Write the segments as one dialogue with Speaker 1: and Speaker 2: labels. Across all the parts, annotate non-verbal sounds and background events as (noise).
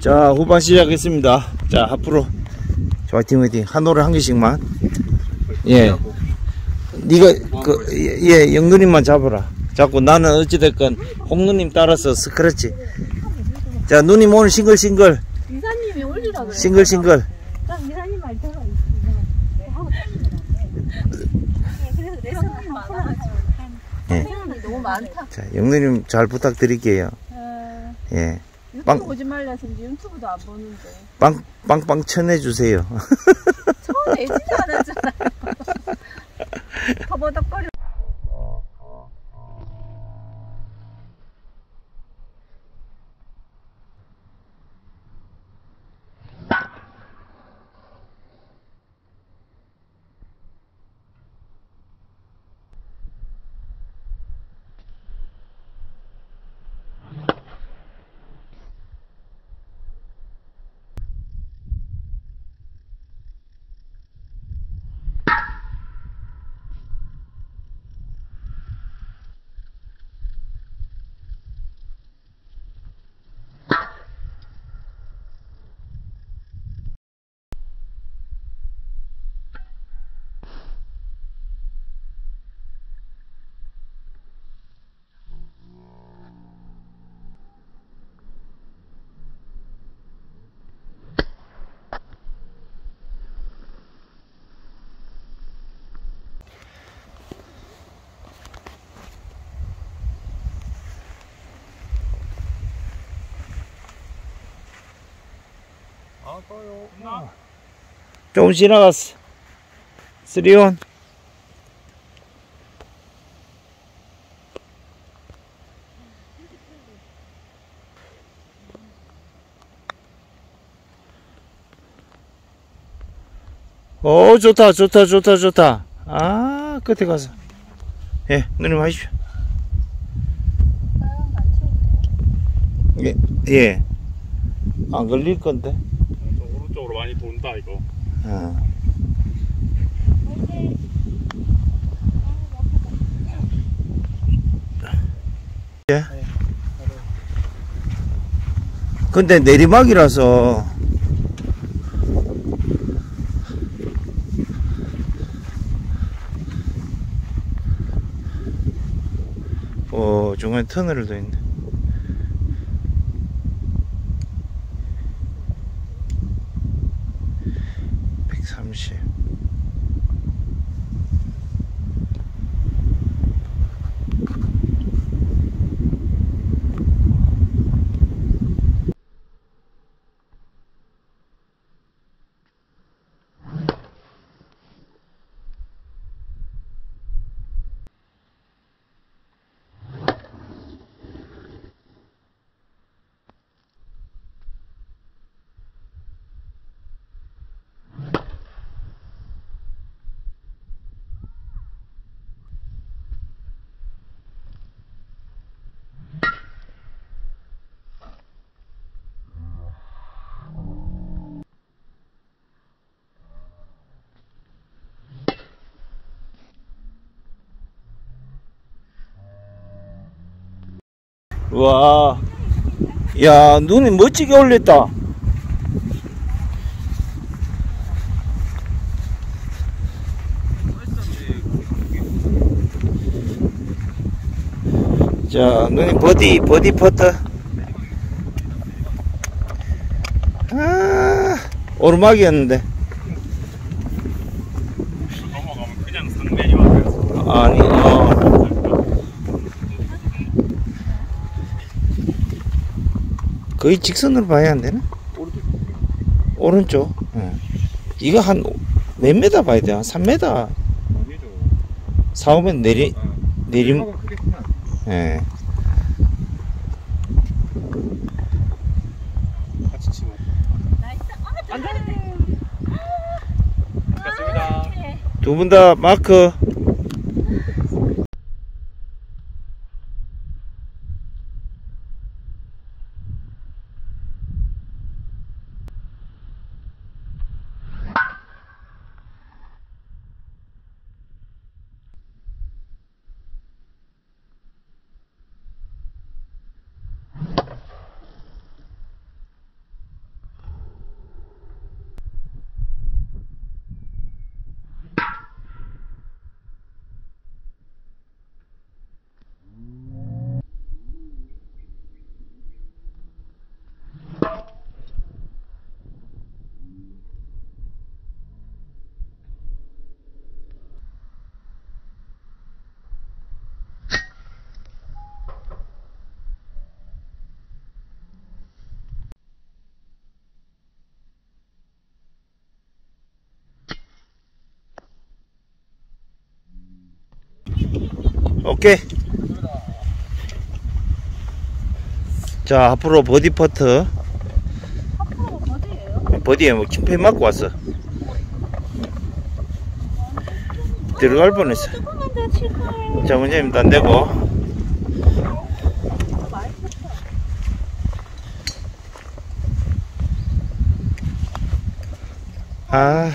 Speaker 1: 자, 후반 시작했습니다. 자, 앞으로. 자, 화이팅, 화이팅. 한 노래 한 개씩만. 예. 니가, 그, 예, 영누님만 잡아라. 잡고 나는 어찌됐건 홍누님 따라서 스크래치. 자, 누님 오늘 싱글싱글.
Speaker 2: 이사님이 올리라고
Speaker 1: 싱글싱글.
Speaker 2: 이사님 말
Speaker 1: 예.
Speaker 2: 레슨이 너무 많다
Speaker 1: 자, 영누님 잘 부탁드릴게요.
Speaker 2: 어,
Speaker 1: 예. 빵.
Speaker 2: 보지 말라서 이제 유튜브도 안 보는데
Speaker 1: 빵, 빵빵 쳐내 주세요.
Speaker 2: 처음 내지도 않았잖아요 (laughs) 더버덕거려
Speaker 1: 조금 지나갔어. 쓰리온. 오, 좋다, 좋다, 좋다, 좋다. 아, 끝에 가서. 예, 누님 하십시오. 예, 예. 안 걸릴 건데.
Speaker 3: 많이 돈다 이거.
Speaker 1: 어. 예. 근데 내리막이라서 어 중간에 터널도 있네 와, 야, 눈이 멋지게 올렸다. 자, 눈이 버디, 버디 퍼터. 아, 오르막이었는데.
Speaker 3: 넘어가면 그냥 상면이 와요.
Speaker 1: 아니, 어. 거의 직선으로 봐야 안 되나? 오른쪽. 어. 이거 한 몇 메다 봐야 돼? 한 3메다,
Speaker 3: 아니죠.
Speaker 1: 4, 5m 내리, 내림,
Speaker 3: 가 크겠구나.
Speaker 1: 예.
Speaker 3: 같이 치고.
Speaker 2: 나이스 아 잘하네
Speaker 3: 됐습니다.
Speaker 1: 두분다 마크. 오케이. 자, 앞으로 버디 퍼트. 버디에 뭐 킴페 맞고 왔어. 들어갈 뻔했어. 자, 원장님도 안 되고.
Speaker 2: 많이 쳤어.
Speaker 1: 아,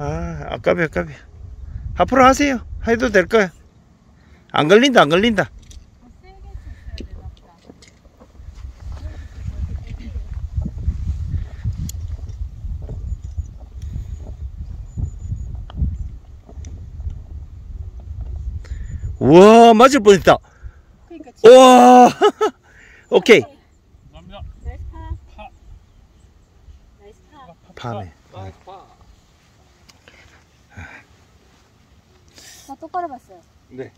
Speaker 1: 아, 아까비, 아까비. 앞으로 하세요. 해도 될 거야. 안 걸린다, 안 걸린다. 우와, 맞을 뻔했다.
Speaker 2: 그러니까 칠-
Speaker 1: 우와, (laughs) 오케이. 파네.
Speaker 3: 파. 파.
Speaker 2: 나 똑바로 봤어요.
Speaker 3: 네.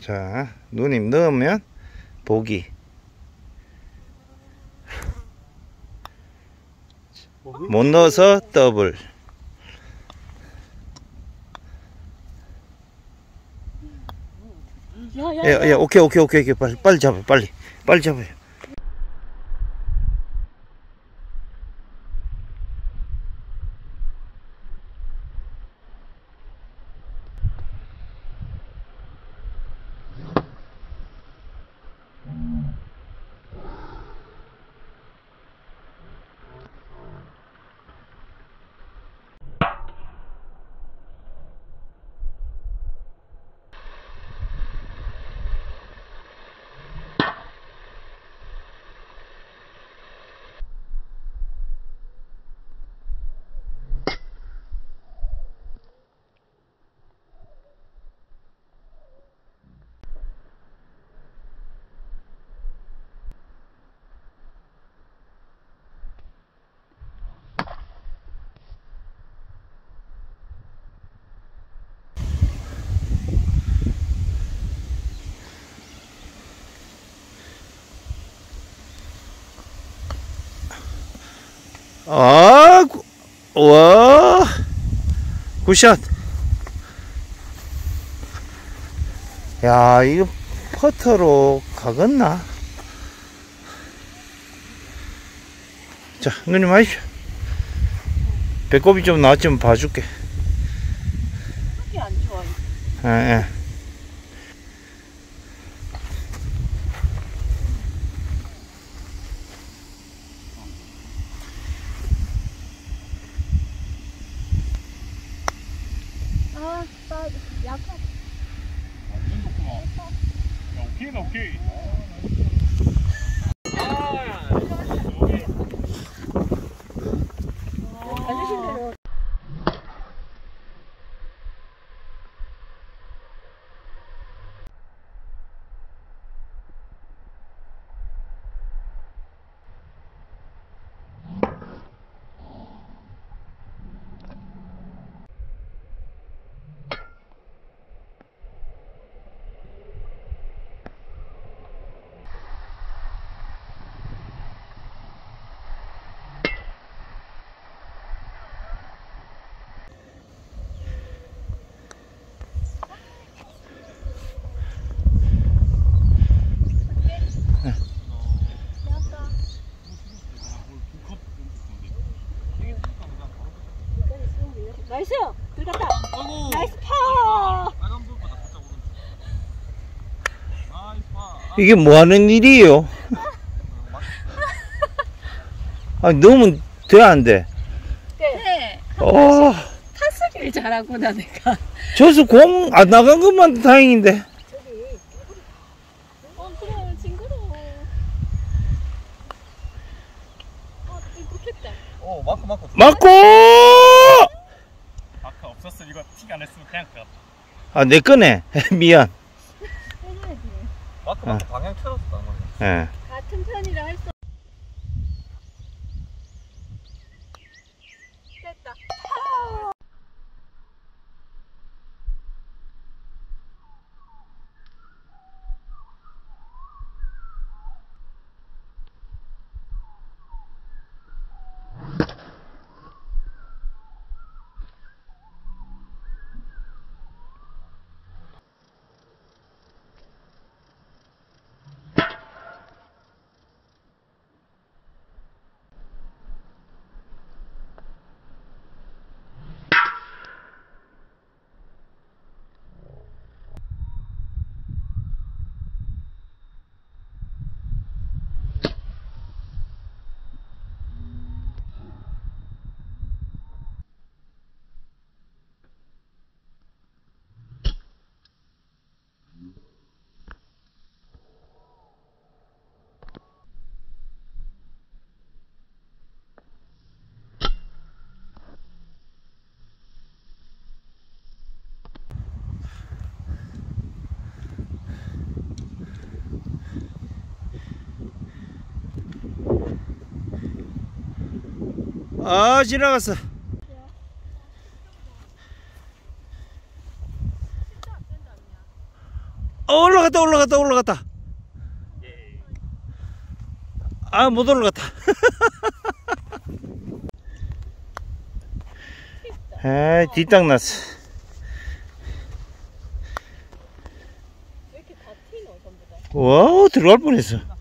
Speaker 1: 자, 누님 넣으면 보기. 못 넣어서 더블.
Speaker 2: 야, 야,
Speaker 1: 예, 예, 오케이, 오케이, 오케이, 오케이. 빨리, 빨리 잡아, 빨리. 빨리 잡아요. 아, 구- 와, 굿샷. 야, 이거 퍼터로 가겠나? 자, 누님 하십시오. 배꼽이 좀 나왔지만 봐줄게.
Speaker 2: 좋아.
Speaker 1: 예, 예.
Speaker 2: 아, 나 약간
Speaker 3: 완전 좋구나. 야, 오케이다, 오케이.
Speaker 2: 가주신 대로. nice! 들어갔다!
Speaker 3: 아이고.
Speaker 2: nice 파!
Speaker 3: 파.
Speaker 1: 이게 뭐 하는 일이에요? (laughs) 아, 너무 돼, 안 돼?
Speaker 2: 네.
Speaker 1: 어,
Speaker 2: 타수기를 잘하구나, 내가.
Speaker 1: 저수 공 안 나간 것만 다행인데.
Speaker 2: 저기. 어, 그래, 징그러워. 어, 이거 좋겠다.
Speaker 3: 오 마크 마크.
Speaker 1: 맞고!
Speaker 3: 없었어 이거 틱 안 했으면 그냥 가.
Speaker 1: 아, 내 거네. (laughs) 미안.
Speaker 2: 해줘야지.
Speaker 3: 마크
Speaker 1: 마크
Speaker 3: 방향 틀었어 나
Speaker 1: 예.
Speaker 2: 같은 편이라 할 수. 됐다.
Speaker 1: 아, 지나갔어. 어, 올라갔다, 올라갔다, 올라갔다. 아, 못 올라갔다. (laughs) 아, 뒷땅 났어. 와우, 들어갈 뻔했어.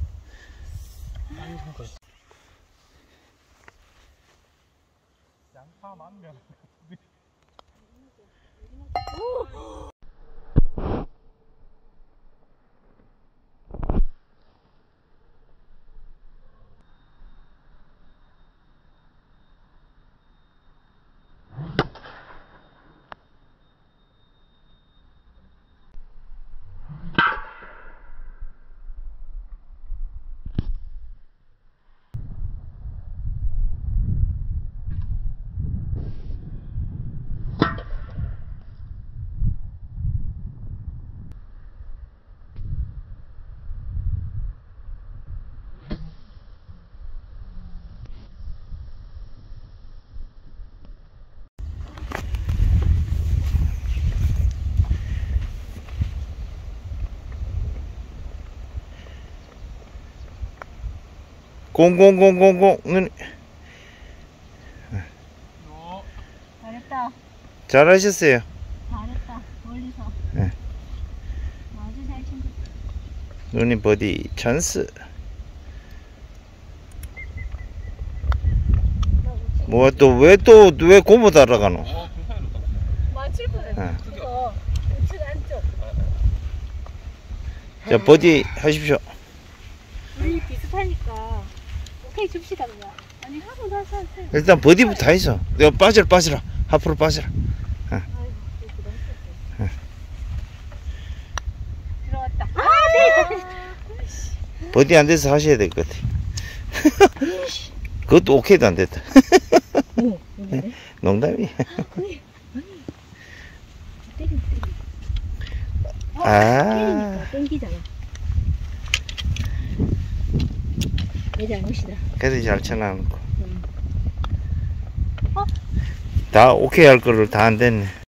Speaker 3: 공공공공공은
Speaker 2: 잘했다.
Speaker 1: 잘하셨어요.
Speaker 2: 잘했다. 멀리서.
Speaker 1: 네.
Speaker 2: 아주 잘 친구.
Speaker 1: 누님 버디 찬스. 뭐야 또 왜 또 왜 고무 달아가노?
Speaker 3: 어,
Speaker 2: 맞출 뻔했네.
Speaker 1: 네.
Speaker 2: 그거 안쪽.
Speaker 1: 자 버디 하십시오.
Speaker 2: 오케이 줍시다 그냥. 아니 하고 나서 하세요.
Speaker 1: 일단 버디부터 해서 내가 빠져라 빠져라 앞으로 빠져라.
Speaker 2: 아이고 이렇게 너무 컸어. 들어왔다. 아 네.
Speaker 1: 버디 안 돼서 하셔야 될 것 같아. (laughs) 그것도 오케이도 안 됐다.
Speaker 2: 오 여기네.
Speaker 1: 농담이야.
Speaker 2: 때리.
Speaker 1: 아,
Speaker 2: 때리니까 땡기잖아.
Speaker 1: 그래도 잘 쳐놔놓고.
Speaker 2: 음.
Speaker 1: 다 오케이 할 거를 다 안 됐네.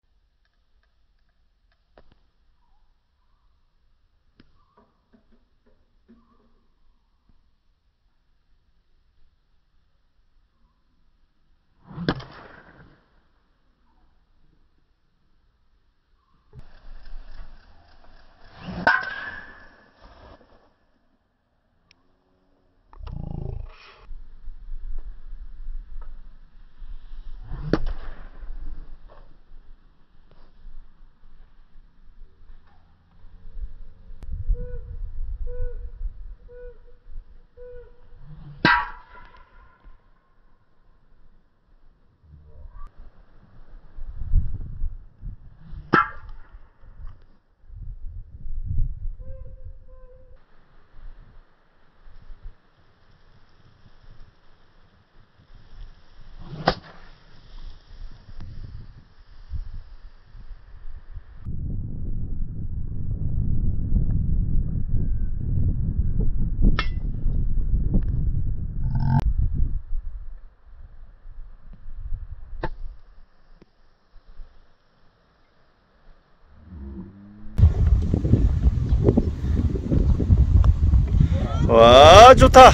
Speaker 1: 와 좋다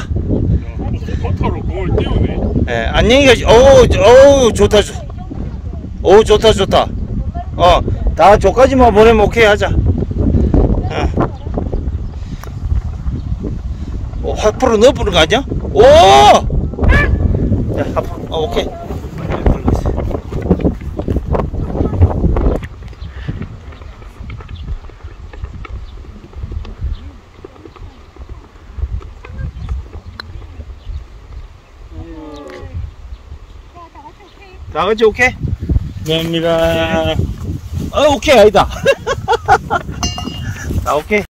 Speaker 3: 버터로 공을 띄우네.
Speaker 1: 예 안녕히 가시 어우 어우 좋다 좋 어우 좋다 좋다 어 다 저까지만 보내면 오케이 하자 어. 어, 앞으로 넣어보는 거 아니야? 오! 야, 앞으로, 어, 오케이. 네, 걸렸어. 다 같이 오케이?
Speaker 3: 감사합니다.
Speaker 1: 어, 오케이, 아니다. (laughs) 자, 오케이.